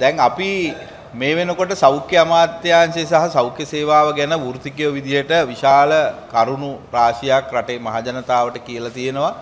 දැන් අපි මේ වෙනකොට සෞඛ්‍ය අමාත්‍යාංශය සහ සෞඛ්‍ය සේවාව ගැන වෘත්තිකයෝ විදිහට විශාල කරුණු රාශියක් රටේ මහජනතාවට කියලා තියෙනවා.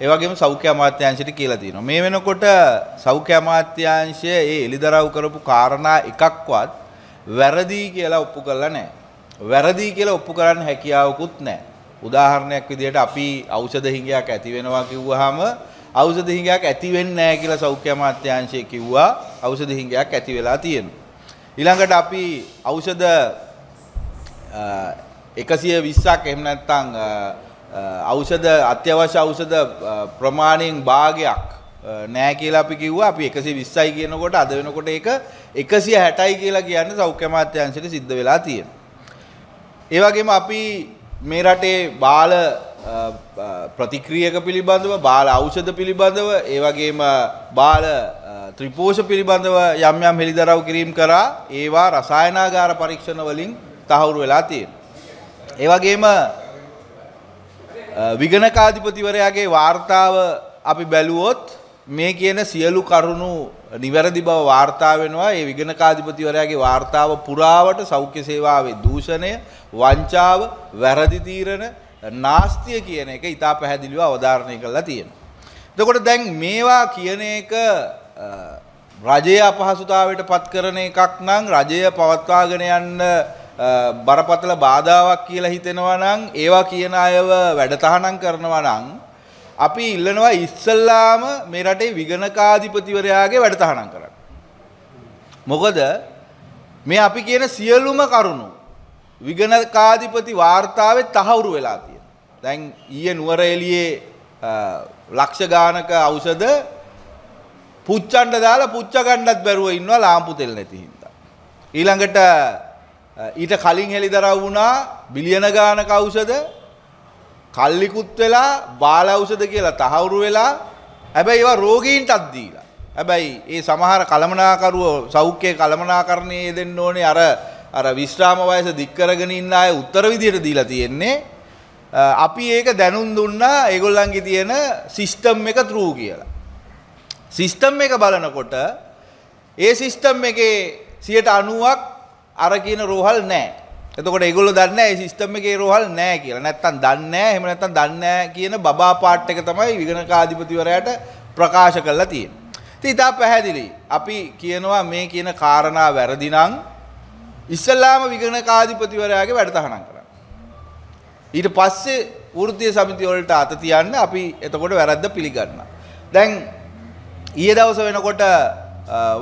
ඒ වගේම සෞඛ්‍ය අමාත්‍යාංශයට කියලා තියෙනවා. මේ වෙනකොට සෞඛ්‍ය අමාත්‍යාංශය ඒ එලිදරව් කරපු කාරණා එකක්වත් වැරදි කියලා ඔප්පු කරලා නැහැ. වැරදි කියලා ඔප්පු කරන්න හැකියාවකුත් නැහැ. උදාහරණයක් විදිහට අපි ඖෂධ හිඟයක් ඇති වෙනවා කිව්වහම ඖෂධ හිඟයක් ඇති වෙන්නේ නැහැ කියලා සෞඛ්‍ය අමාත්‍යාංශය කිව්වා. ඖෂධ හිඟයක් ඇති වෙලා තියෙනවා. ඊළඟට අපි ඖෂධ 120ක් එහෙම නැත්නම් ඖෂධ අත්‍යවශ්‍ය ඖෂධ ප්‍රමාණයෙන් භාගයක් නෑ කියලා අපි කිව්වා අපි 120යි කියනකොට අද වෙනකොට ඒක 160යි කියලා කියන්නේ සෞඛ්‍ය අමාත්‍යාංශයට සිද්ධ වෙලා තියෙනවා. ඒ වගේම අපි මේ රටේ බාල ප්‍රතික්‍රියක පිළිබඳව බාල ඖෂධ පිළිබඳව ඒ වගේම බාල ත්‍රිපෝෂ පිළිබඳව යම් යම් හෙළිදරව් කිරීම කරා ඒවා රසායනාගාර පරීක්ෂණ වලින් තහවුරු වෙලා තියෙනවා. ඒ වගේම විගණකාධිපතිවරයාගේ වාර්තාව අපි බැලුවොත් මේ කියන සියලු කරුණු නිවැරදි බව වාර්තා වෙනවා. ඒ විගණකාධිපතිවරයාගේ වාර්තාව පුරාවට සෞඛ්‍ය සේවාවේ දූෂණය, වංචාව, වැරදි තීරණ, නාස්තිය කියන එක ඉතා පැහැදිලිව අවධාරණය කරලා තියෙනවා. එතකොට දැන් මේවා කියන එක රජය අපහසුතාවයට පත් කරන එකක් නම් රජය පවත්වාගෙන යන්න බරපතල බාධාවක් කියලා හිතෙනවා නම් ඒවා කියන අයව වැඩතහනම් කරනවා නම් අපි ඉල්ලනවා ඉස්සල්ලාම මේ රටේ විගණකාධිපතිවරයාගේ වැඩතහනම් කරන්න. මොකද මේ අපි කියන සියලුම කරුණු විගණකාධිපති වාර්තාවේ තහවුරු වෙලා තියෙනවා. දැන් ඊයේ නුවර එළියේ ලක්ෂ ගානක ඖෂධ පුච්චන්න දාලා පුච්ච ගන්නත් බැරුව ඉන්නවා ලාම්පු තෙල් නැති හින්දා. ඊළඟට ඊට කලින් හෙළිදරව් වුණා බිලියන ගානක ඖෂධ කල්ලිකුත් වෙලා බාල ඖෂධ කියලා තහවුරු වෙලා හැබැයි ඒවා රෝගීන්ටත් දීලා. හැබැයි ඒ සමහර කළමනාකරුවෝ සෞඛ්‍ය කළමනාකරණයේ දෙන්න ඕනේ අර අර විශ්‍රාම වයස දික් කරගෙන ඉන්න අය උත්තර විදියට දීලා තියෙන්නේ. අපි ඒක දැනුම් දුන්නා ඒගොල්ලන්ගේ තියෙන සිස්ටම් එක true කියලා. සිස්ටම් එක බලනකොට ඒ සිස්ටම් එකේ 90ක් අර කියන රෝහල් නැහැ. එතකොට ඒගොල්ලෝ දන්නේ නැහැ මේ සිස්ටම් එකේ රෝහල් නැහැ කියලා. නැත්තම් දන්නේ නැහැ. එහෙම නැත්තම් දන්නේ නැහැ කියන බබා පාට් එක තමයි විගණකාධිපතිවරයාට ප්‍රකාශ කරලා තියෙන්නේ. ඉතින් ඉතා පැහැදිලි. අපි කියනවා මේ කියන කාරණා වැරදි නම් ඉස්සල්ලාම විගණකාධිපතිවරයාගේ වැඩතහනම් කරන්න. ඊට පස්සේ වෘත්තීය සමිතිය වලට අත තියන්න අපි එතකොට වැරද්ද පිළිගන්නවා. දැන් ඊයේ දවස වෙනකොට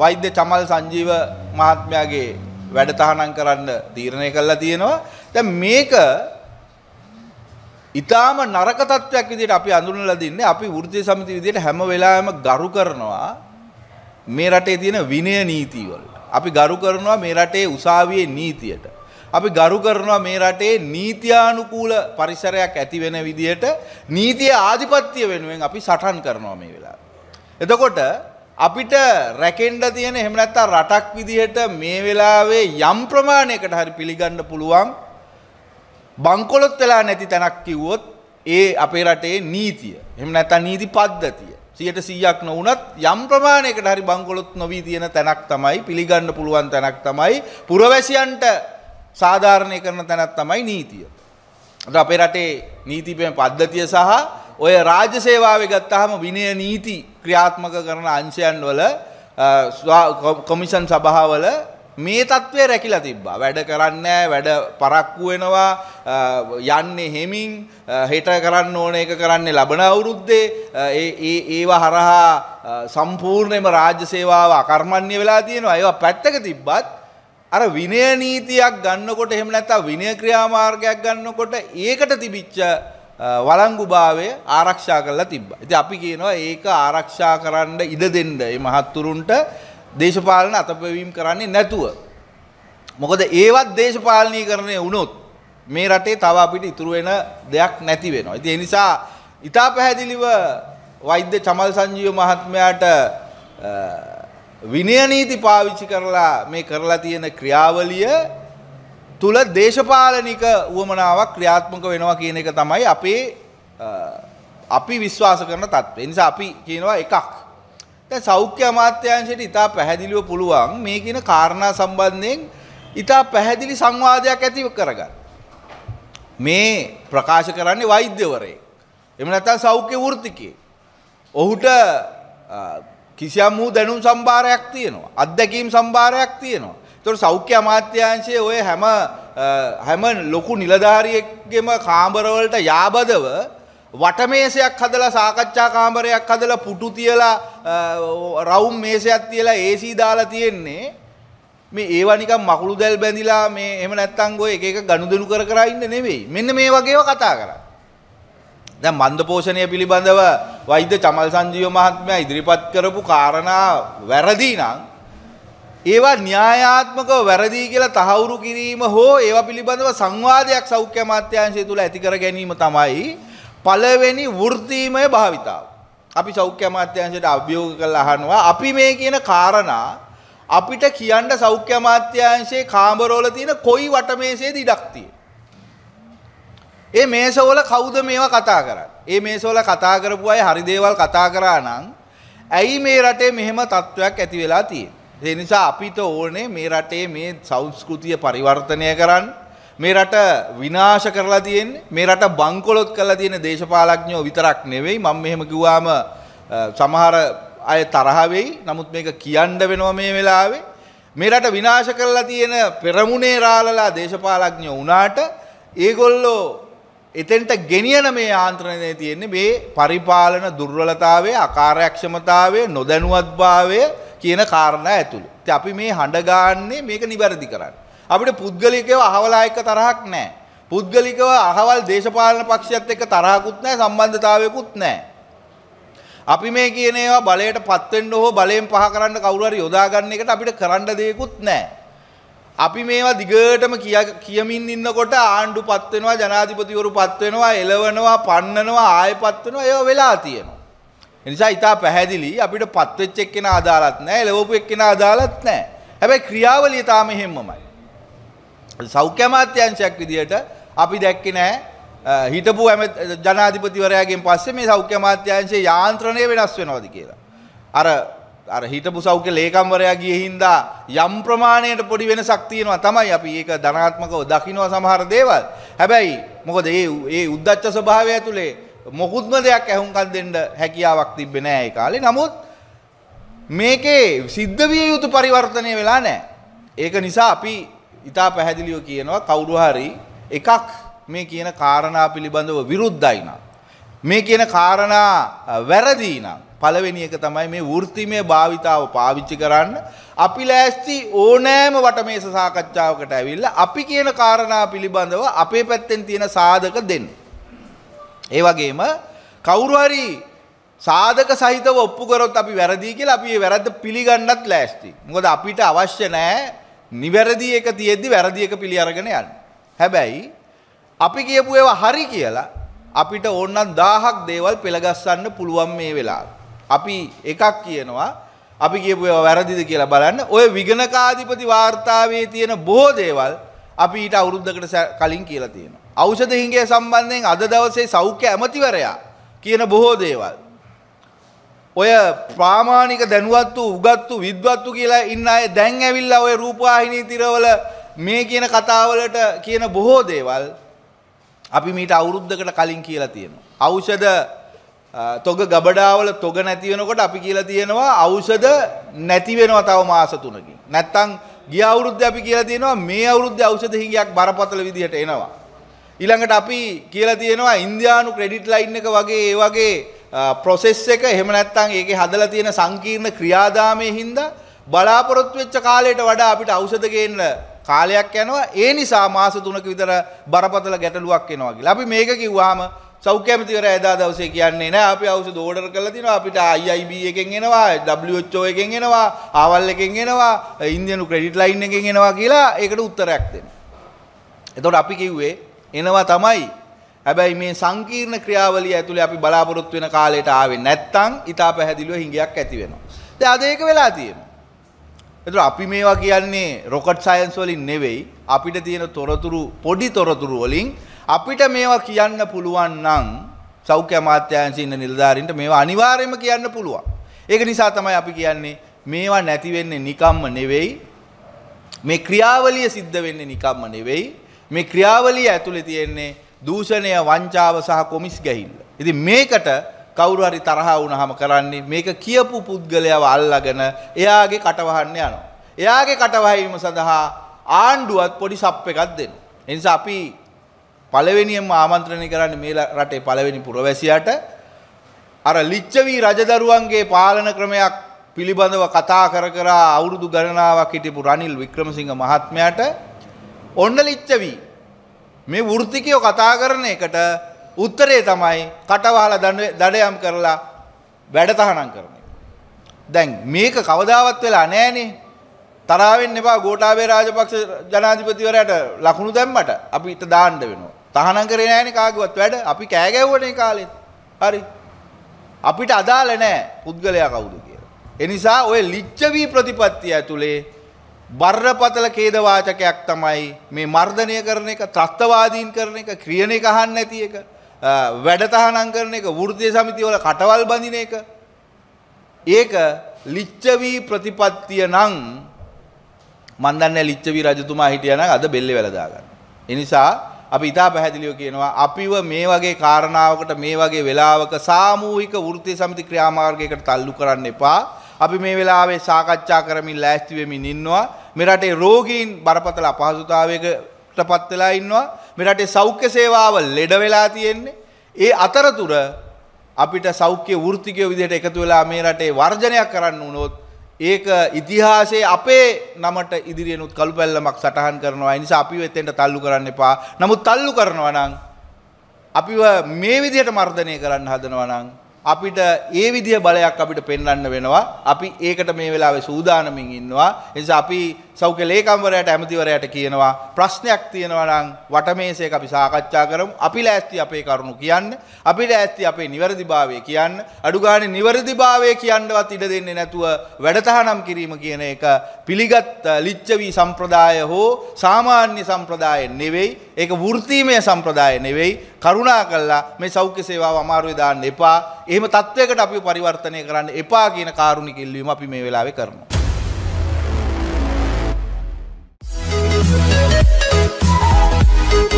වෛද්‍ය චමල් සංජීව මහත්මයාගේ වැඩතහනම් කරන්න තීරණය කළා තියෙනවා. දැන් මේක ඊටාම නරක තත්වයක් විදිහට අපි අඳුනලා දින්නේ අපි වෘත්තීය සමිතිය විදිහට හැම වෙලාවෙම ගරු කරනවා මේ රටේ තියෙන විනය නීති වලට. අපි ගරු කරනවා මේ රටේ උසාවියේ නීතියට. අපි ගරු කරනවා මේ රටේ නීත්‍යානුකූල පරිසරයක් ඇති වෙන විදිහට නීතිය ආධිපත්‍ය වෙනුවෙන් අපි සටන් කරනවා මේ වෙලාවේ. එතකොට අපිට රැකෙන්න තියෙන එහෙම නැත්නම් රටක් විදිහට මේ වෙලාවේ යම් ප්‍රමාණයකට හරි පිළිගන්න පුළුවන් බංකොලොත් වෙලා නැති තැනක් කිව්වොත් ඒ අපේ රටේ නීතිය. එහෙම නැත්නම් නීති පද්ධතිය. 100%ක් නොවුනත් යම් ප්‍රමාණයකට හරි බංකොලොත් නොවි තියෙන තැනක් තමයි පිළිගන්න පුළුවන් තැනක් තමයි පුරවැසියන්ට සාධාරණය කරන තැනක් තමයි නීතිය. අද අපේ රටේ නීතිපය පද්ධතිය සහ ඔය රාජ්‍ය සේවාවේ ගත්තාම විනය නීති ක්‍රියාත්මක කරන අංශයන් වල කොමිෂන් සභාවල මේ තත්ත්වය රැකිලා තිබ්බා. වැඩ කරන්නේ වැඩ පරක්කු වෙනවා යන්නේ හෙමින් හෙට කරන්න ඕන එක කරන්නේ ලබන අවුරුද්දේ ඒ ඒ ඒවා හරහා සම්පූර්ණයෙන්ම රාජ්‍ය සේවාව අකර්මණ්‍ය වෙලා තියෙනවා. ඒවා පැත්තක තිබ්බත් අර විනය නීතියක් ගන්නකොට එහෙම නැත්නම් විනය ක්‍රියාමාර්ගයක් ගන්නකොට ඒකට තිබිච්ච වළංගුභාවය ආරක්ෂා කරලා තිබ්බා. ඉතින් අපි කියනවා ඒක ආරක්ෂා කරන්න ඉඩ දෙන්න මේ මහත්තුරුන්ට දේශපාලන අතපෙවීම් කරන්නේ නැතුව. මොකද ඒවත් දේශපාලනීකරණය වුණොත් මේ රටේ තව අපිට ඉතුරු වෙන දෙයක් නැති වෙනවා. ඉතින් ඒ නිසා ඉතා පැහැදිලිව වෛද්‍ය චමල් සංජීව මහත්මයාට විනය නීති පාවිච්චි කරලා මේ කරලා තියෙන ක්‍රියාවලිය තුල දේශපාලනික උවමනාවක් ක්‍රියාත්මක වෙනවා කියන එක තමයි අපේ අපි විශ්වාස කරන තත්ත්වය. ඒ නිසා අපි කියනවා එකක් දැන් සෞඛ්‍ය අමාත්‍යාංශයට ඉතා පැහැදිලිව පුළුවන් මේ කියන කාරණා සම්බන්ධයෙන් ඉතා පැහැදිලි සංවාදයක් ඇති කරගන්න. මේ ප්‍රකාශ කරන්නේ වෛද්‍යවරයෙක්. එහෙම නැත්නම් සෞඛ්‍ය වෘත්තිකයෙක්. ඔහුට කිසියම් වූ දැනුම් සම්භාරයක් තියෙනවා. අත්දැකීම් සම්භාරයක් තියෙනවා. ඒතකොට සෞඛ්‍ය අමාත්‍යාංශයේ ඔය හැම හැම ලොකු නිලධාරියෙක්ගේම කාමරවලට යාබදව වටමේසයක් හදලා සාකච්ඡා කාමරයක් හදලා පුටු තියලා රවුම් මේසයක් තියලා AC දාලා තියෙන්නේ මේ ඒවා නිකන් මකුළු දැල් බැඳිලා මේ එහෙම නැත්තම් ඔය එක එක ගනුදෙනු කර කර ඉන්න නෙවෙයි. මෙන්න මේ වගේව කතා කරා. දැන් මන්ද පෝෂණය පිළිබඳව වෛද්‍ය චමල් සංජීව මහත්මයා ඉදිරිපත් කරපු කාරණා වැරදි නම් ඒවා න්‍යායාත්මකව වැරදි කියලා තහවුරු කිරීම හෝ ඒවා පිළිබඳව සංවාදයක් සෞඛ්‍ය අමාත්‍යාංශය තුල ඇති කර ගැනීම තමයි පළවෙනි වෘත්තීමය භාවිතාව. අපි සෞඛ්‍ය අමාත්‍යාංශයට අභියෝග කරලා අහනවා අපි මේ කියන කාරණා අපිට කියන්න සෞඛ්‍ය අමාත්‍යාංශයේ කාමරවල තියෙන කොයි වටමේසේද ඉඩක් ඒ මේසවල කවුද මේවා කතා කරන්නේ? ඒ මේසවල කතා කරපු අය හරි දේවල් කතා කරා නම් ඇයි මේ රටේ මෙහෙම තත්වයක් ඇති වෙලා තියෙන්නේ? ඒ නිසා අපිට ඕනේ මේ රටේ මේ සංස්කෘතිය පරිවර්තනය කරන්න මේ රට විනාශ කරලා තියෙන්නේ මේ රට බංකොලොත් කරලා තියෙන දේශපාලඥයෝ විතරක් නෙවෙයි මම මෙහෙම කිව්වාම සමහර අය තරහ වෙයි නමුත් මේක කියන්න වෙනවා මේ වෙලාවේ මේ රට විනාශ කරලා තියෙන පෙරමුණේ රාලලා දේශපාලඥයෝ වුණාට ඒගොල්ලෝ එතෙන්ට ගෙනියන මේ ආන්ත්‍රණය තියෙන්නේ මේ පරිපාලන දුර්වලතාවය අකාර්යක්ෂමතාවය නොදැනුවත්භාවය කියන කාරණා ඇතුළේ. ඉතින් අපි මේ හඬ ගාන්නේ මේක නිවැරදි කරන්න. අපිට පුද්ගලිකව අහවලා එක්ක තරහක් නැහැ. පුද්ගලිකව අහවල් දේශපාලන පක්ෂයත් එක්ක තරහකුත් නැහැ සම්බන්ධතාවයකුත් නැහැ. අපි මේ කියන ඒවා බලයට පත් වෙන්න හෝ බලයෙන් පහ කරන්න කවුරු හරි යොදා ගන්න එකට අපිට කරන්න දෙයක්වත් නැහැ. අපි මේවා දිගටම කියමින් ඉන්නකොට ආණ්ඩු පත් වෙනවා ජනාධිපතිවරු පත් වෙනවා එලවනවා පන්නනවා ආයෙ පත් වෙනවා ඒවා වෙලා තියෙනවා. ඒ නිසා ඊටා පැහැදිලි අපිට පත් වෙච්ච එක්කෙනා අදාළත් නැහැ එලවපු එක්කෙනා අදාළත් නැහැ. හැබැයි ක්‍රියාවලිය තාම එහෙම්මමයි. සෞඛ්‍ය අමාත්‍යාංශයක් විදියට අපි දැක්කේ නැහැ හිටපු ජනාධිපතිවරයාගෙන් පස්සේ මේ සෞඛ්‍ය අමාත්‍යාංශයේ යාන්ත්‍රණය වෙනස් වෙනවද කියලා. අර අර හිටපු සෞඛ්‍ය ලේකම්වරයා ගියේ හින්දා යම් ප්‍රමාණයට පොඩි වෙනසක් තියෙනවා තමයි අපි ඒක ධනාත්මකව දකිනවා සමහර දේවල්. හැබැයි මොකද ඒ ඒ උද්දච්ච ස්වභාවය ඇතුලේ මොකුත්ම දෙයක් ඇහුම්කන් දෙන්න හැකියාවක් තිබ්බේ නෑ ඒ කාලේ. නමුත් මේකේ සිද්ධ විය යුතු පරිවර්තනය වෙලා නෑ. ඒක නිසා අපි ඉතා පැහැදිලිව කියනවා කවුරු හරි එකක් මේ කියන කාරණා පිළිබඳව විරුද්ධයි නම් මේ කියන කාරණා වැරදි නම් පළවෙනි එක තමයි මේ වෘත්තිමය භාවිතාව පාවිච්චි කරන්න අපි ලෑස්ති ඕනෑම වටමේස සාකච්ඡාවකට ඇවිල්ලා අපි කියන කාරණා පිළිබඳව අපේ පැත්තෙන් තියෙන සාධක දෙන්න. ඒ වගේම කවුරු හරි සාධක සහිතව ඔප්පු කරොත් අපි වැරදි කියලා අපි ඒ වැරද්ද පිළිගන්නත් ලෑස්ති. මොකද අපිට අවශ්‍ය නැහැ නිවැරදි එක තියෙද්දි වැරදි එක පිළි අරගෙන යන්න. හැබැයි අපි කියපු ඒවා හරි කියලා අපිට ඕනනම් 1000ක් දේවල් පෙළගස්සන්න පුළුවන් මේ වෙලාවේ. අපි එකක් කියනවා අපි කියපු ඒවා වැරදිද කියලා බලන්න. ඔය විගණකාධිපති වාර්තාවේ තියෙන බොහෝ දේවල් අපි ඊට අවුරුද්දකට කලින් කියලා තියෙනවා. ඖෂධ හිඟය සම්බන්ධයෙන් අද දවසේ සෞඛ්‍ය ඇමතිවරයා කියන බොහෝ දේවල් ඔය ප්‍රාමාණික දැනුවත් වූ උගත් වූ විද්වත් වූ කියලා ඉන්න අය දැන් ඇවිල්ලා ඔය රූපවාහිනී තිරවල මේ කියන කතාවලට කියන බොහෝ දේවල් අපි මීට අවුරුද්දකට කලින් කියලා තියෙනවා. ඖෂධ තොග ගබඩාවල තොග නැති වෙනකොට අපි කියලා තියෙනවා ඖෂධ නැති වෙනවා තව මාස 3කින්. නැත්තම් ගිය අවුරුද්දේ අපි කියලා තියෙනවා මේ අවුරුද්දේ ඖෂධ හිඟයක් බරපතල විදිහට එනවා. ඊළඟට අපි කියලා තියෙනවා ඉන්දියානු ක්‍රෙඩිට් ලයින් එක වගේ ඒ වගේ ප්‍රොසෙස් එක එහෙම නැත්නම් ඒකේ හදලා තියෙන සංකීර්ණ ක්‍රියාදාමයේ හින්දා බලාපොරොත්තු වෙච්ච කාලයට වඩා අපිට ඖෂධ ගේන්න කාලයක් යනවා ඒ නිසා මාස 3ක විතර බරපතල ගැටලුවක් එනවා කියලා. අපි මේක කිව්වහම සෞඛ්‍ය අමාත්‍යවරයා එදා දවසේ කියන්නේ නෑ අපි ඖෂධ ඕඩර් කරලා තිනවා අපිට IIB එකෙන් එනවා WHO එකෙන් එනවා ආවල් එකෙන් එනවා ඉන්දියානු ක්‍රෙඩිට් ලයින් එකෙන් එනවා කියලා ඒකට උත්තරයක් දෙන්න. එතකොට අපි කිව්වේ එනවා තමයි හැබැයි මේ සංකීර්ණ ක්‍රියාවලිය ඇතුලේ අපි බලාපොරොත්තු වෙන කාලයට ආවේ නැත්තම් ඊටා පැහැදිලිව හිඟයක් ඇති වෙනවා. දැන් අද ඒක වෙලා තියෙනවා. ඒතර අපි මේවා කියන්නේ රොකට් සයන්ස් වලින් නෙවෙයි අපිට තියෙන තොරතුරු පොඩි තොරතුරු වලින් අපිට මේවා කියන්න පුළුවන් නම් සෞඛ්‍ය අමාත්‍යාංශයේ ඉන්න නිලධාරීන්ට මේවා අනිවාර්යයෙන්ම කියන්න පුළුවන්. ඒක නිසා තමයි අපි කියන්නේ මේවා නැති වෙන්නේ නිකම්ම නෙවෙයි. මේ ක්‍රියාවලිය සිද්ධ වෙන්නේ නිකම්ම නෙවෙයි. මේ ක්‍රියාවලිය ඇතුලේ තියෙන්නේ දූෂණය, වංචාව සහ කොමිස් ගැහිල්ල. ඉතින් මේකට කවුරු හරි තරහ වුණාම කරන්නේ මේක කියපු පුද්ගලයාව අල්ලගෙන එයාගේ කටවහන්න යනවා. එයාගේ කටවහීම සඳහා ආණ්ඩුවත් පොඩි සප් එකක් දෙනවා. ඒ නිසා අපි පළවෙනියෙන්ම ආමන්ත්‍රණය කරන්නේ මේ රටේ පළවෙනි පුරවැසියාට අර ලිච්ඡවි රජදරුවන්ගේ පාලන ක්‍රමයක් පිළිබඳව කතා කර කර අවුරුදු ගණනාවක් හිටපු රනිල් වික්‍රමසිංහ මහත්මයාට ඔන්න ලිච්ඡවි මේ වෘත්තිකයෝ කතා කරන එකට උත්තරේ තමයි කටවහලා දඩයම් කරලා වැඩ තහනම් කරන එක. දැන් මේක කවදාවත් වෙලා නැහනේ. තරාවෙන්න එපා ගෝඨාභය රාජපක්ෂ ජනාධිපතිවරයාට ලකුණු දැම්මට අපිට දාන්න වෙනවා. තහනම් කරේ නැහනේ කාගේවත් වැඩ. අපි කෑ ගැව්වනේ කාලෙත්. හරි. අපිට අදාළ නැහැ පුද්ගලයා කවුද කියලා. ඒ නිසා ඔය ලිච්ඡවි ප්‍රතිපත්තිය ඇතුලේ බරපතල ඛේද වාචකයක් තමයි මේ මර්ධනය කරන එක, ත්‍ස්තවාදීන් කරන එක, ක්‍රියන එක අහන්න නැති එක, වැඩ තහනම් කරන එක, වෘත්තීය සමිතිය වල කටවල් බඳින එක. ඒක ලිච්ඡවි ප්‍රතිපත්තිය නම් මන් දන්නේ ලිච්ඡවි රජතුමා හිටියා නම් අද බෙල්ලේ වැල දාගන්න. ඒ නිසා අපි ඉතා පැහැදිලිව කියනවා අපිව මේ වගේ කාරණාවකට මේ වගේ වෙලාවක සාමූහික වෘත්තීය සමිති ක්‍රියාමාර්ගයකට තල්ලු කරන්න එපා. අපි මේ වෙලාවේ සාකච්ඡා කරමින් ලෑස්ති වෙමින් ඉන්නවා. මේ රටේ රෝගීන් බරපතල අපහසුතාවයකටපත් වෙලා ඉන්නවා. මේ රටේ සෞඛ්‍ය සේවාව ලෙඩ වෙලා තියෙන්නේ. ඒ අතරතුර අපිට සෞඛ්‍ය වෘත්තිකයෝ විදිහට එකතු වෙලා මේ රටේ වර්ජනයක් කරන්න වුණොත් ඒක ඉතිහාසයේ අපේ නමට ඉදිරියනුත් කළු පැල්ලමක් සටහන් කරනවා. ඒ නිසා අපිව එතෙන්ට තල්ලු කරන්න එපා. නමුත් තල්ලු කරනවා නම් අපිව මේ විදිහට මර්ධනය කරන්න හදනවා නම් අපිට ඒ විදිහ බලයක් අපිට පෙන්වන්න වෙනවා. අපි ඒකට මේ වෙලාවේ සූදානමින් ඉන්නවා. ඒ නිසා අපි සෞඛ්‍ය ලේකම්වරයාට ඇමතිවරයාට කියනවා ප්‍රශ්නයක් තියෙනවා නම් වටමේසයක අපි සාකච්ඡා කරමු. අපි ලෑස්ති අපේ කරුණු කියන්න. අපි ලෑස්ති අපේ නිවැරදිභාවය කියන්න. අඩු ගානේ නිවැරදිභාවය කියන්නවත් ඉඩ දෙන්නේ නැතුව වැඩතහනම් කිරීම කියන එක පිළිගත් ලිච්ඡවි සම්ප්‍රදාය හෝ සාමාන්‍ය සම්ප්‍රදාය නෙවෙයි. ඒක වෘත්තීමය සම්ප්‍රදාය නෙවෙයි. කරුණා කළා මේ සෞඛ්‍ය සේවාව අමාරුවේ දාන්න එපා. එහෙම තත්වයකට අපි පරිවර්තනය කරන්න එපා කියන කාරුණික ඉල්ලීම අපි මේ වෙලාවේ කරනවා.